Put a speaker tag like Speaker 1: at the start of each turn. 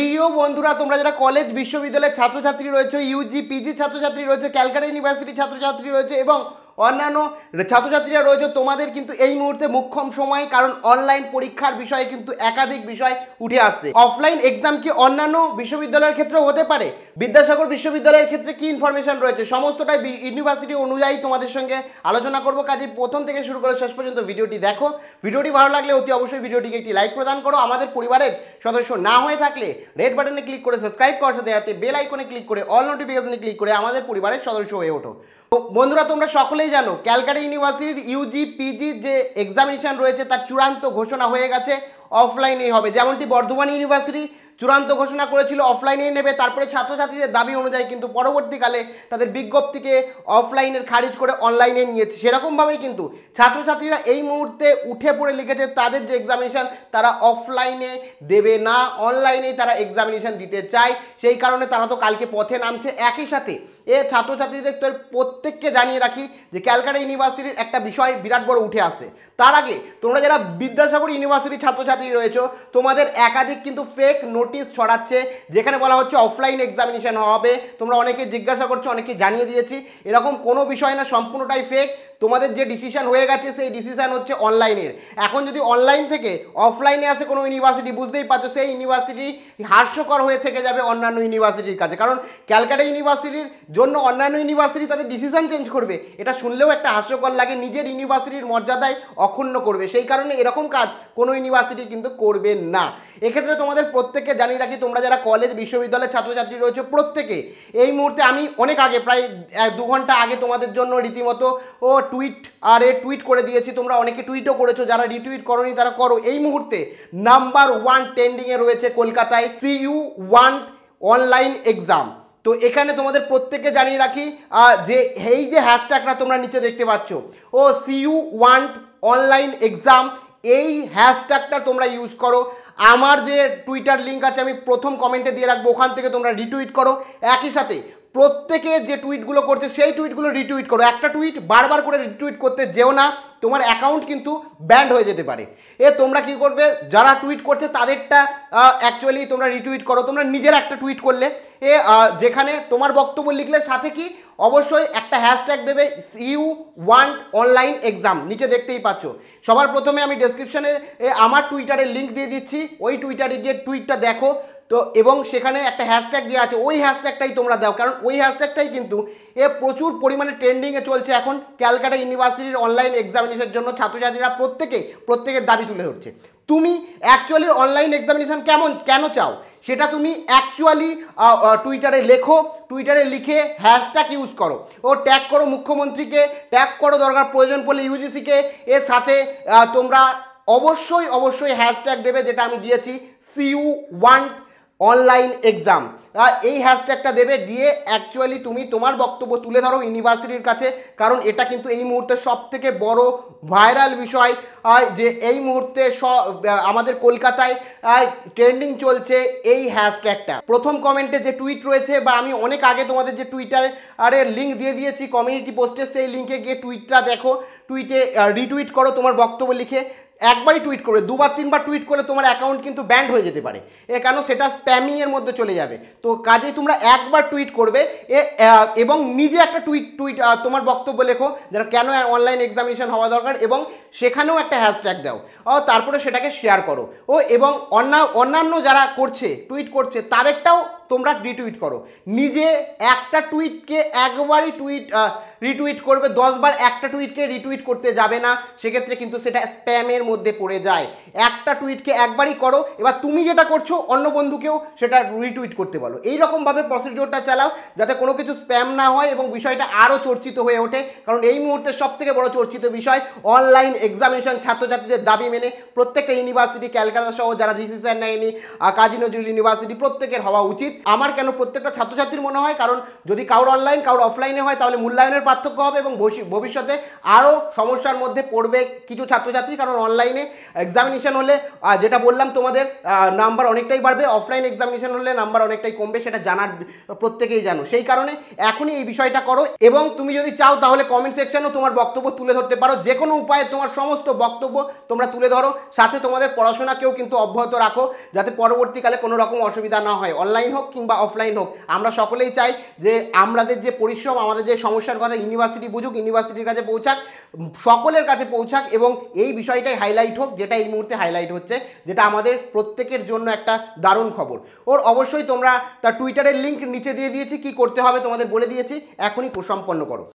Speaker 1: প্রিয় বন্ধুরা, তোমরা যারা কলেজ বিশ্ববিদ্যালয়ের ছাত্রছাত্রী রয়েছে ইউজি পিজি ছাত্রছাত্রী রয়েছে ক্যালকাটা ইউনিভার্সিটি ছাত্রছাত্রী রয়েছে এবং অন্যান্য ছাত্রছাত্রীরা রয়েছে, তোমাদের কিন্তু এই মুহূর্তে মুখ্যম সময়, কারণ অনলাইন পরীক্ষার বিষয়ে কিন্তু একাধিক বিষয় উঠে আসছে। অফলাইন এক্সাম কি অন্যান্য বিশ্ববিদ্যালয়ের ক্ষেত্রেও হতে পারে? বিদ্যাসাগর বিশ্ববিদ্যালয়ের ক্ষেত্রে কি ইনফরমেশন রয়েছে? সমস্তটাই ইউনিভার্সিটি অনুযায়ী তোমাদের সঙ্গে আলোচনা করব। কাজে, প্রথম থেকে শুরু করে শেষ পর্যন্ত ভিডিওটি দেখো। ভিডিওটি ভালো লাগলে অতি অবশ্যই ভিডিওটিকে একটি লাইক প্রদান করো। আমাদের পরিবারের সদস্য না হয়ে থাকলে রেড বাটনে ক্লিক করে সাবস্ক্রাইব করার সাথে সাথে বেল আইকনে ক্লিক করে অল নোটিফিকেশনে ক্লিক করে আমাদের পরিবারের সদস্য হয়ে ওঠো। বন্ধুরা, তোমরা সকলেই জানো, ক্যালকাটা ইউনিভার্সিটির ইউজি পিজি যে এক্সামিনেশন রয়েছে, তার চূড়ান্ত ঘোষণা হয়ে গেছে। অফলাইনেই হবে। যেমনটি বর্ধমান ইউনিভার্সিটি চূড়ান্ত ঘোষণা করেছিল অফলাইনেই নেবে। তারপরে ছাত্রছাত্রীদের দাবি অনুযায়ী কিন্তু পরবর্তীকালে তাদের বিজ্ঞপ্তিকে অফলাইনের খারিজ করে অনলাইনে নিয়েছে। সেরকমভাবেই কিন্তু ছাত্রছাত্রীরা এই মুহূর্তে উঠে পড়ে লিখেছে, তাদের যে এক্সামিনেশান তারা অফলাইনে দেবে না অনলাইনেই তারা এক্সামিনেশান দিতে চায়। সেই কারণে তারা তো কালকে পথে নামছে। একই সাথে এ ছাত্রছাত্রীদের তোর প্রত্যেককে জানিয়ে রাখি যে ক্যালকাটা ইউনিভার্সিটির একটা বিষয় বিরাট বড় উঠে আসে। তার আগে তোমরা যারা বিদ্যাসাগর ইউনিভার্সিটির ছাত্রছাত্রী রয়েছে, তোমাদের একাধিক কিন্তু ফেক নোটিশ ছড়াচ্ছে, যেখানে বলা হচ্ছে অফলাইন এক্সামিনেশন হবে। তোমরা অনেকে জিজ্ঞাসা করছ অনেকে জানিয়ে দিয়েছি। এরকম কোনো বিষয় না, সম্পূর্ণটাই ফেক তোমাদের যে ডিসিশন হয়ে গেছে, সেই ডিসিশন হচ্ছে অনলাইনের এখন যদি অনলাইন থেকে অফলাইনে আসে কোনো ইউনিভার্সিটি, বুঝতেই পারছ, সেই ইউনিভার্সিটি হাস্যকর হয়ে থেকে যাবে অন্যান্য ইউনিভার্সিটির কাছে। কারণ ক্যালকাটা ইউনিভার্সিটির জন্য অন্যান্য ইউনিভার্সিটি তাদের ডিসিশন চেঞ্জ করবে। এটা শুনলেও একটা হাস্যকর লাগে, নিজের ইউনিভার্সিটির মর্যাদায় অক্ষুণ্ণ করবে। সেই কারণে এরকম কাজ কোনো ইউনিভার্সিটি কিন্তু করবে না। এক্ষেত্রে তোমাদের প্রত্যেককে জানিয়ে রাখি, তোমরা যারা কলেজ বিশ্ববিদ্যালয়ের ছাত্রছাত্রী রয়েছে, প্রত্যেকে এই মুহূর্তে আমি অনেক আগে, প্রায় দু ঘণ্টা আগে তোমাদের জন্য রীতিমতো, ও টুইট আর এ টুইট করে দিয়েছি। তোমরা অনেকে টুইটও করেছ, যারা রিটুইট করনি, তারা করো। এই মুহূর্তে নাম্বার ওয়ান ট্রেন্ডিংয়ে রয়েছে কলকাতায় C U one online exam তো এখানে তোমাদের প্রত্যেককে জানিয়ে রাখি যে এই যে হ্যাশট্যাগটা তোমরা নিচে দেখতে পাচ্ছ, ও C U one online exam এই হ্যাশট্যাগটা তোমরা ইউজ করো। আমার যে টুইটার লিঙ্ক আছে, আমি প্রথম কমেন্টে দিয়ে রাখব, ওখান থেকে তোমরা রিটুইট করো। একই সাথে প্রত্যেকে যে টুইটগুলো করছে, সেই টুইটগুলো রিটুইট করো। একটা টুইট বারবার করে রিটুইট করতে যেও না। তোমার অ্যাকাউন্ট কিন্তু ব্যান্ড হয়ে যেতে পারে। এ তোমরা কি করবে? যারা টুইট করছে, তাদেরটা অ্যাকচুয়ালি তোমরা রিটুইট করো। তোমরা নিজের একটা টুইট করলে। এ যেখানে তোমার বক্তব্য লিখলে সাথে কি? অবশ্যই একটা হ্যাশট্যাগ দেবে ইউ ওয়ান অনলাইন এক্সাম নিচে দেখতেই পাচ্ছ। সবার প্রথমে আমি ডেসক্রিপশানে আমার টুইটারের লিঙ্ক দিয়ে দিচ্ছি। ওই টুইটারে গিয়ে টুইটটা দেখো। তো, এবং সেখানে একটা হ্যাশট্যাগ দেওয়া আছে। ওই হ্যাশট্যাগটাই তোমরা দাও। কারণ ওই হ্যাশট্যাগটাই কিন্তু এ প্রচুর পরিমাণে ট্রেন্ডিংয়ে চলছে এখন। ক্যালকাটা ইউনিভার্সিটির অনলাইন এক্সামিনেশনের জন্য ছাত্রছাত্রীরা প্রত্যেকে, প্রত্যেকের দাবি তুলে ধরছে। তুমি অ্যাকচুয়ালি অনলাইন এক্সামিনেশন কেমন, কেন চাও? সেটা তুমি অ্যাকচুয়ালি টুইটারে লেখো টুইটারে লিখে হ্যাশট্যাগ ইউজ করো। ও ট্যাগ করো মুখ্যমন্ত্রীকে ট্যাগ করো দরকার প্রয়োজন পড়লে ইউজিসিকে এর সাথে তোমরা অবশ্যই অবশ্যই হ্যাশট্যাগ দেবে, যেটা আমি দিয়েছি সিইউ ওয়ান অনলাইন এক্সাম এই হ্যাশট্যাগটা দেবে দিয়ে অ্যাকচুয়ালি তুমি তোমার বক্তব্য তুলে ধরো ইউনিভার্সিটির কাছে, কারণ এটা কিন্তু এই মুহূর্তে সব থেকে বড় ভাইরাল বিষয়। যে এই মুহূর্তে আমাদের কলকাতায় ট্রেন্ডিং চলছে এই হ্যাশট্যাগটা প্রথম কমেন্টে যে টুইট রয়েছে বা আমি অনেক আগে তোমাদের যে টুইটারে আরে লিঙ্ক দিয়ে দিয়েছি কমিউনিটি পোস্টে সেই লিঙ্কে গিয়ে টুইটটা দেখো। টুইটে রিটুইট করো তোমার বক্তব্য লিখে। একবারই টুইট করবে, দুবার, তিনবার টুইট করলে তোমার অ্যাকাউন্ট কিন্তু ব্যান্ড হয়ে যেতে পারে। এ কেন? সেটা স্প্যামিংয়ের মধ্যে চলে যাবে। তো কাজেই তোমরা একবার টুইট করবে, এ এবং নিজে একটা টুইট টুইট তোমার বক্তব্য লেখো, যেন কেন অনলাইন এক্সামিনেশন হওয়া দরকার, এবং সেখানেও একটা হ্যাশট্যাগ দাও। ও, তারপরে সেটাকে শেয়ার করো। ও, এবং অন্যান্য যারা করছে টুইট করছে, তাদেরটাও তোমরা রিটুইট করো। নিজে একটা টুইটকে একবারই টুইট রিটুইট করবে, দশবার একটা টুইটকে রিটুইট করতে যাবে না, সেক্ষেত্রে কিন্তু সেটা স্প্যামের মধ্যে পড়ে যায়। একটা টুইটকে একবারই করো, এবার তুমি যেটা করছ, অন্য বন্ধুকেও সেটা রিটুইট করতে বলো। এইরকমভাবে প্রসিডিওরটা চালাও, যাতে কোনো কিছু স্প্যাম না হয় এবং বিষয়টা আরও চর্চিত হয়ে ওঠে। কারণ এই মুহূর্তে সব থেকে বড় চর্চিত বিষয় অনলাইন এক্সামিনেশন ছাত্রছাত্রীদের দাবি মেনে প্রত্যেকটা ইউনিভার্সিটি ক্যালকাটা সহ যারা ডিসিশন নেয়নি কাজী নজরুল ইউনিভার্সিটি প্রত্যেকের হওয়া উচিত। আমার কেন প্রত্যেকটা ছাত্রছাত্রীর মনে হয়, কারণ যদি কারোর অনলাইন কারোর অফলাইনে হয়, তাহলে মূল্যায়নের পার্থক্য হবে এবং ভবিষ্যতে আরও সমস্যার মধ্যে পড়বে কিছু ছাত্রছাত্রী, কারণ অনলাইনে এক্সামিনেশন হলে যেটা বললাম তোমাদের নাম্বার অনেকটাই বাড়বে অফলাইন এক্সামিনেশন হলে নাম্বার অনেকটাই কমবে, সেটা জানার প্রত্যেকেই জানো। সেই কারণে এখনই এই বিষয়টা করো এবং তুমি যদি চাও তাহলে কমেন্ট সেকশনেও তোমার বক্তব্য তুলে ধরতে পারো। যে কোনো উপায়ে তোমার সমস্ত বক্তব্য তোমরা তুলে ধরো। সাথে তোমাদের পড়াশোনাকেও কিন্তু অব্যাহত রাখো, যাতে পরবর্তীকালে কোনো রকম অসুবিধা না হয়। অনলাইন হোক কিংবা অফলাইন হোক, আমরা সকলেই চাই যে আমাদের যে পরিশ্রম, আমাদের যে সমস্যার কথা ইউনিভার্সিটি বুঝুক, ইউনিভার্সিটির কাছে পৌঁছাক সকলের কাছে পৌঁছাক এবং এই বিষয়টাই হাইলাইট হোক, যেটা এই মুহূর্তে হাইলাইট হচ্ছে, যেটা আমাদের প্রত্যেকের জন্য একটা দারুণ খবর। ওর অবশ্যই তোমরা তার টুইটারের লিঙ্ক নিচে দিয়ে দিয়েছি, কি করতে হবে তোমাদের বলে দিয়েছি, এখনই সম্পন্ন করো।